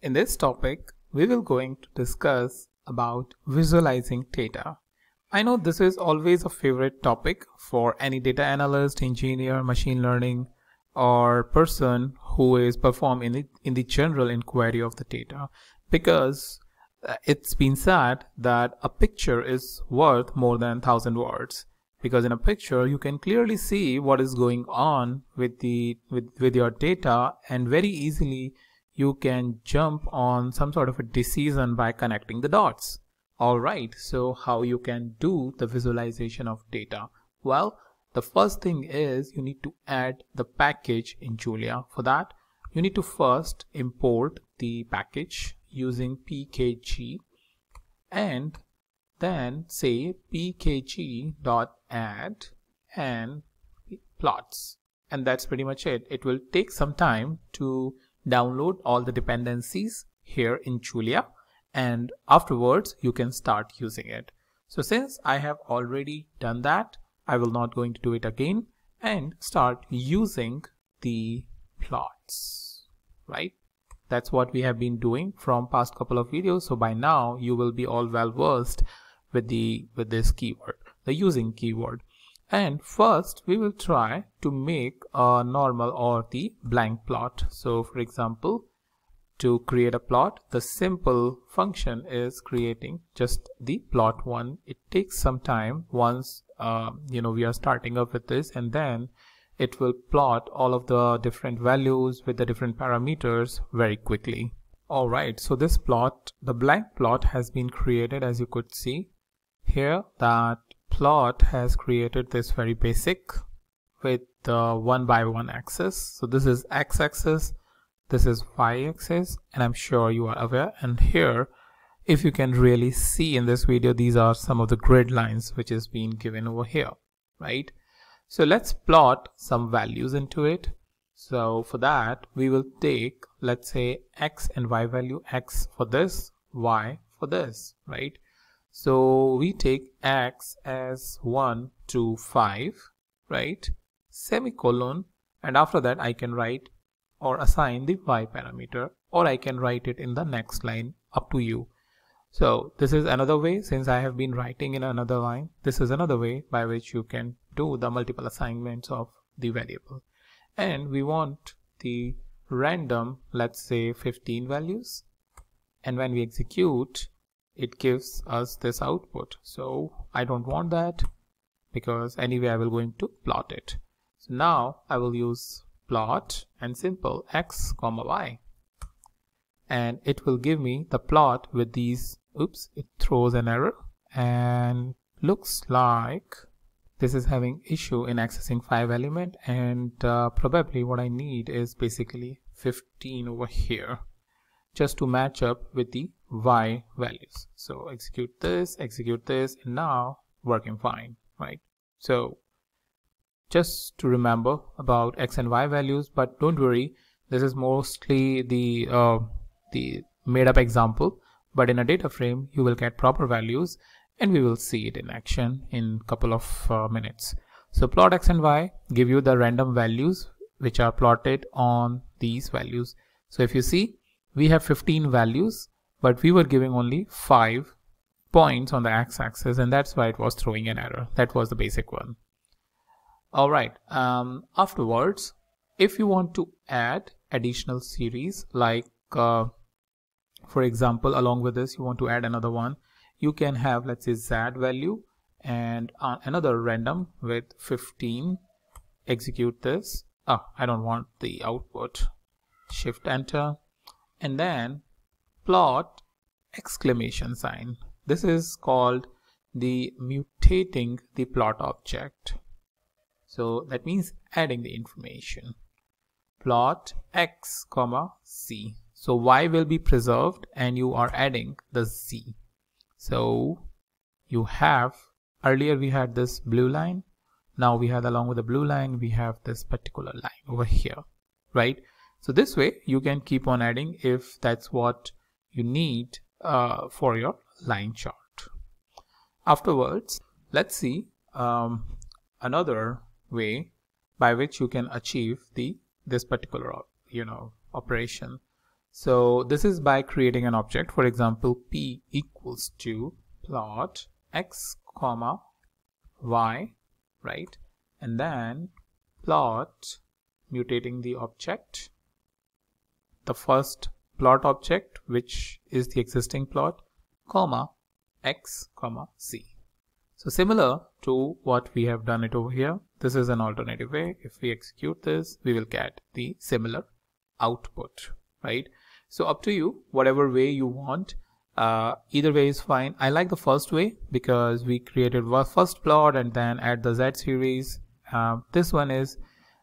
In this topic, we will going to discuss about visualizing data. I know this is always a favorite topic for any data analyst, engineer, machine learning, or person who is perform in the, in the general inquiry of the data because uh, it's been said that a picture is worth more than thousand words because in a picture you can clearly see what is going on with the with, with your data and very easily you can jump on some sort of a decision by connecting the dots. All right so how you can do the visualization of data? Well the first thing is you need to add the package in Julia. For that you need to first import the package using pkg and then say pkg.add and plots. And that's pretty much it. It will take some time to download all the dependencies here in Julia and afterwards you can start using it. So since I have already done that I will not going to do it again and start using the plots right? That's what we have been doing from past couple of videos. So by now you will be all well versed with the with this keyword the using keyword and first we will try to make a normal or the blank plot. So for example to create a plot the simple function is creating just the plot one. It takes some time once uh, you know we are starting up with this and then it will plot all of the different values with the different parameters very quickly. Alright so this plot the blank plot has been created as you could see here that plot has created this very basic with the one by one axis. So this is x-axis this is y-axis and I'm sure you are aware. And here if you can really see in this video these are some of the grid lines which is being given over here right? So let's plot some values into it. So for that we will take let's say x and y value x for this y for this right so we take x as 1 to 5, right? Semicolon and after that I can write or assign the y parameter or I can write it in the next line up to you. So this is another way since I have been writing in another line. This is another way by which you can do the multiple assignments of the variable. And we want the random, let's say 15 values. And when we execute, it gives us this output. So I don't want that because anyway I will going to plot it. So now I will use plot and simple x comma y. And it will give me the plot with these oops it throws an error and looks like this is having issue in accessing 5 element and uh, probably what I need is basically 15 over here just to match up with the y values. So execute this execute this and now working fine right? So just to remember about x and y values but don't worry this is mostly the uh, the made up example but in a data frame you will get proper values and we will see it in action in couple of uh, minutes. So plot x and y give you the random values which are plotted on these values. So if you see we have 15 values but we were giving only five points on the x-axis and that's why it was throwing an error. That was the basic one. All right um, afterwards if you want to add additional series like uh, for example along with this you want to add another one you can have let's say z value and uh, another random with 15 execute this. Oh I don't want the output. Shift enter and then plot exclamation sign. This is called the mutating the plot object. So that means adding the information. Plot x comma c. So y will be preserved and you are adding the z. So you have earlier we had this blue line. Now we had along with the blue line we have this particular line over here, right? So this way you can keep on adding if that's what you need uh, for your line chart. Afterwards, let's see um, another way by which you can achieve the this particular you know operation. So this is by creating an object. For example, p equals to plot x comma y, right? And then plot mutating the object, the first plot object, which is the existing plot, comma x comma c. So similar to what we have done it over here, this is an alternative way. If we execute this, we will get the similar output, right? So up to you, whatever way you want. Uh, either way is fine. I like the first way because we created first plot and then add the Z series. Uh, this one is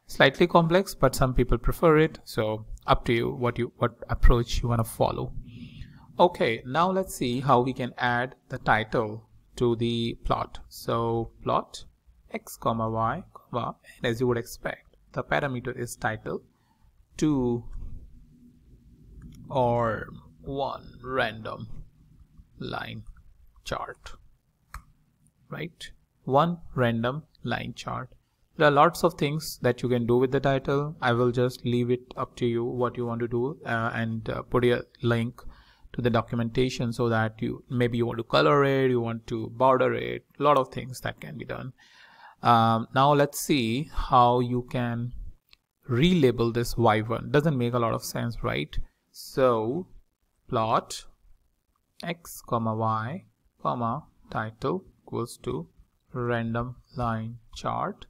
slightly complex, but some people prefer it. So up to you what you what approach you want to follow. Okay, now let's see how we can add the title to the plot. So plot x comma y comma and as you would expect the parameter is title 2 or one random line chart right one random line chart there are lots of things that you can do with the title. I will just leave it up to you what you want to do uh, and uh, put a link to the documentation so that you maybe you want to color it you want to border it a lot of things that can be done. Um, now let's see how you can relabel this y1 doesn't make a lot of sense right? So plot x comma y comma title equals to random line chart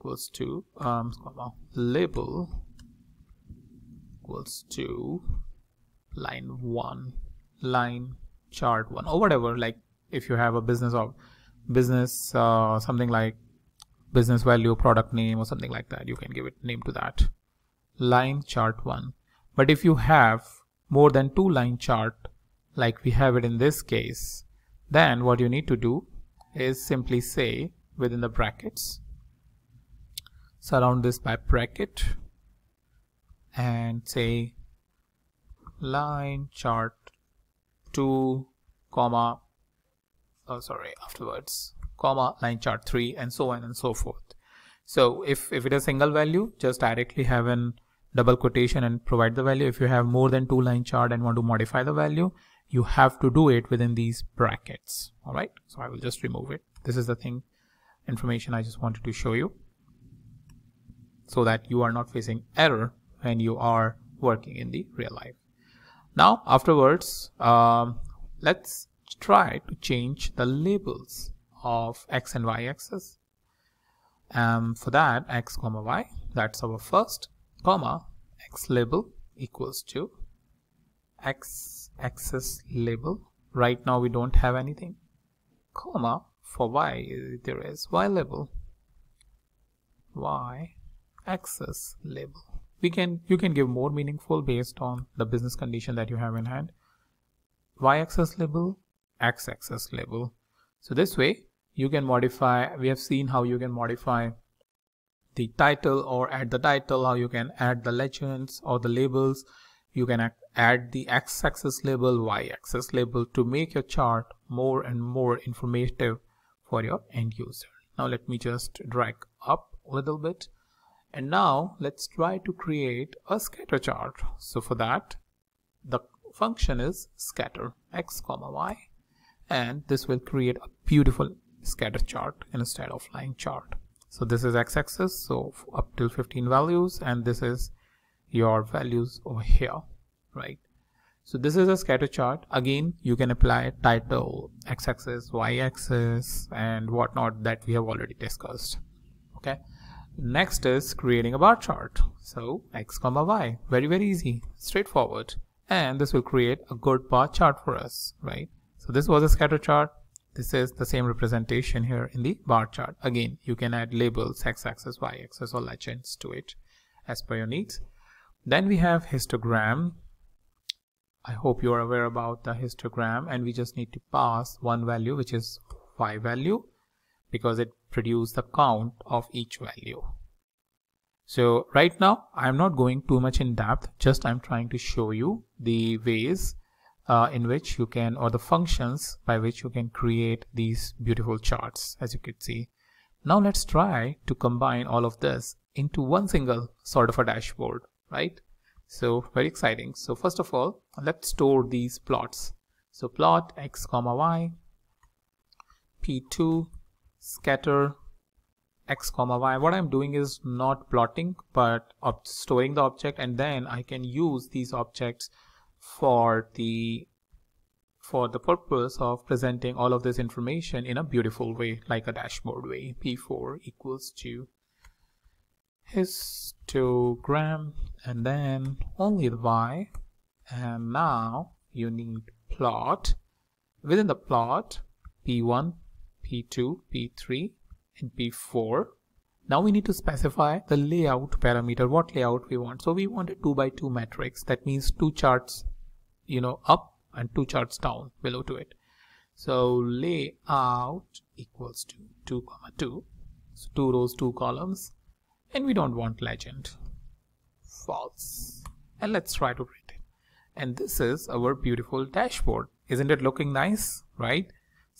equals to um, label equals to line 1 line chart 1 or whatever like if you have a business or business uh, something like business value product name or something like that you can give it name to that. Line chart 1 but if you have more than two line chart like we have it in this case, then what you need to do is simply say within the brackets, surround this by bracket and say line chart 2 comma oh sorry afterwards comma line chart 3 and so on and so forth so if if it is single value just directly have an double quotation and provide the value. If you have more than two line chart and want to modify the value, you have to do it within these brackets. All right. So I will just remove it. This is the thing information I just wanted to show you so that you are not facing error when you are working in the real life. Now afterwards, um, let's try to change the labels of x and y axis. Um, for that, x comma y, that's our first comma x label equals to x axis label right now we don't have anything comma for y there is y label y axis label. We can you can give more meaningful based on the business condition that you have in hand. Y axis label x axis label. So this way you can modify we have seen how you can modify the title or add the title how you can add the legends or the labels. You can add the x-axis label y-axis label to make your chart more and more informative for your end user. Now let me just drag up a little bit and now let's try to create a scatter chart. So for that the function is scatter x comma y. And this will create a beautiful scatter chart instead of line chart. So this is x-axis so up till 15 values. And this is your values over here right? So this is a scatter chart. Again you can apply title x-axis y-axis and whatnot that we have already discussed. Okay next is creating a bar chart so x comma y very very easy straightforward and this will create a good bar chart for us right so this was a scatter chart this is the same representation here in the bar chart. Again, you can add labels, x-axis, y-axis or legends to it as per your needs. Then we have histogram. I hope you are aware about the histogram and we just need to pass one value which is y value because it produces the count of each value. So right now I'm not going too much in depth just I'm trying to show you the ways uh, in which you can or the functions by which you can create these beautiful charts as you could see. Now let's try to combine all of this into one single sort of a dashboard right? So very exciting. So first of all let's store these plots. So plot x comma y p2 scatter x comma y. What i'm doing is not plotting but storing the object and then i can use these objects for the for the purpose of presenting all of this information in a beautiful way like a dashboard way. P4 equals to histogram and then only the y. And now you need plot. Within the plot p1 p2 p3 and p4 now we need to specify the layout parameter what layout we want. So we want a 2 by 2 matrix. That means two charts you know up and two charts down below to it. So layout equals to 2 comma 2 so two rows two columns. And we don't want legend. False. And let's try to print it. And this is our beautiful dashboard. Isn't it looking nice right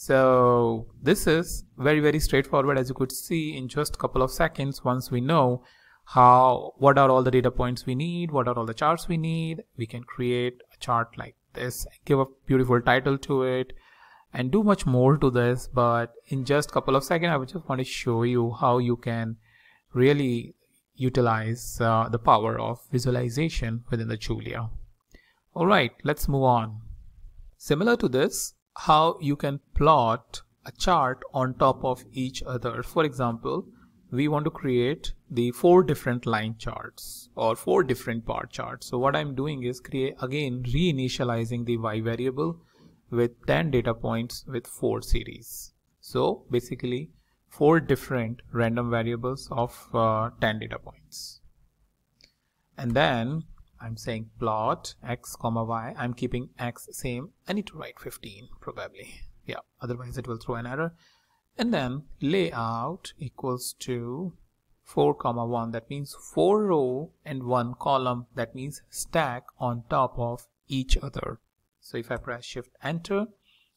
so this is very very straightforward as you could see in just a couple of seconds once we know how what are all the data points we need what are all the charts we need we can create a chart like this give a beautiful title to it and do much more to this but in just a couple of seconds I would just want to show you how you can really utilize uh, the power of visualization within the Julia. Alright, let's move on. Similar to this, how you can plot a chart on top of each other. For example, we want to create the four different line charts or four different bar charts. So what I'm doing is create again reinitializing the y variable with 10 data points with four series. So basically four different random variables of uh, 10 data points. And then I'm saying plot x comma y. I'm keeping x same. I need to write 15 probably. Yeah, otherwise it will throw an error. And then layout equals to 4 comma 1. That means 4 row and 1 column. That means stack on top of each other. So if I press shift enter,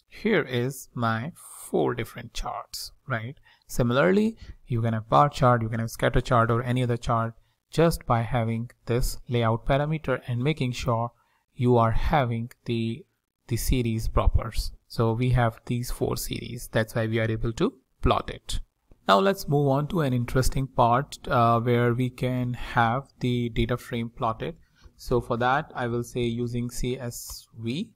here is my four different charts, right? Similarly, you can have bar chart, you can have scatter chart or any other chart just by having this layout parameter and making sure you are having the the series propers. So we have these four series. That's why we are able to plot it. Now let's move on to an interesting part uh, where we can have the data frame plotted. So for that, I will say using CSV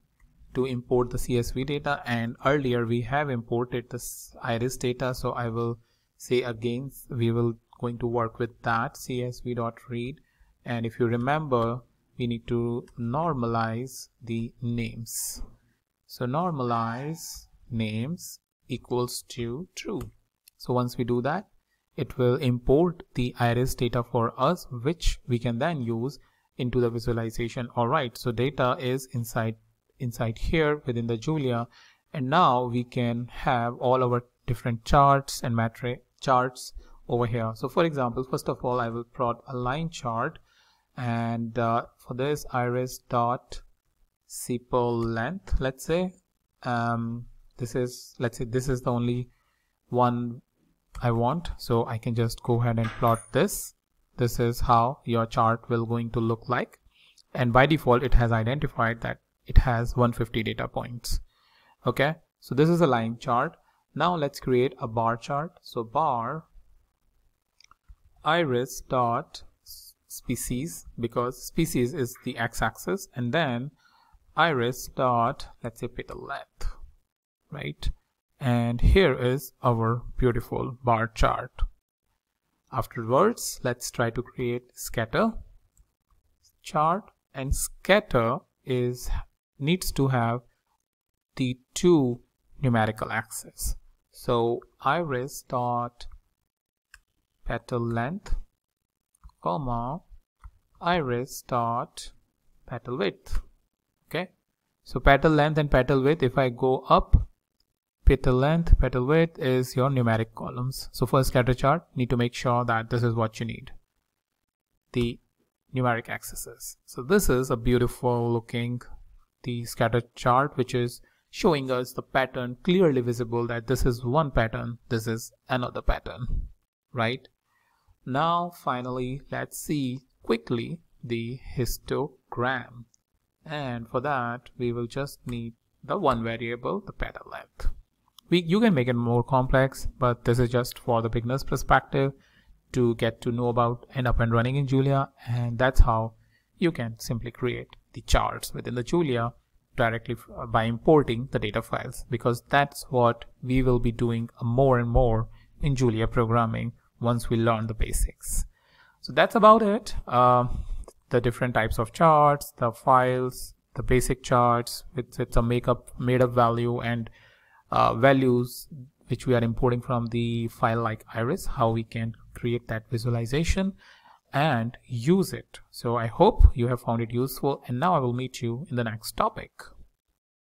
to import the CSV data and earlier we have imported this iris data so I will say again we will going to work with that csv.read and if you remember we need to normalize the names. So normalize names equals to true. So once we do that it will import the iris data for us which we can then use into the visualization. All right so data is inside inside here within the Julia. And now we can have all our different charts and matrix charts over here. So for example first of all I will plot a line chart and uh, for this iris dot sepal length let's say um, this is let's say this is the only one I want. So I can just go ahead and plot this. This is how your chart will going to look like. And by default it has identified that it has 150 data points. Okay? So this is a line chart. Now let's create a bar chart. So bar iris dot species because species is the x-axis and then iris dot let's say petal length right and here is our beautiful bar chart afterwards let's try to create scatter chart and scatter is needs to have the two numerical axes. So iris dot petal length comma iris dot petal width. Okay? So petal length and petal width if I go up petal length petal width is your numeric columns. So for a scatter chart need to make sure that this is what you need. The numeric axes. So this is a beautiful looking the scatter chart which is showing us the pattern clearly visible that this is one pattern this is another pattern. Right now finally let's see quickly the histogram. And for that we will just need the one variable the petal length. We you can make it more complex but this is just for the beginner's perspective to get to know about and up and running in Julia and that's how you can simply create the charts within the Julia directly uh, by importing the data files because that's what we will be doing more and more in Julia programming once we learn the basics. So that's about it. Uh, the different types of charts, the files, the basic charts with it's a makeup made up value and uh, values which we are importing from the file like iris how we can create that visualization and use it so i hope you have found it useful and now i will meet you in the next topic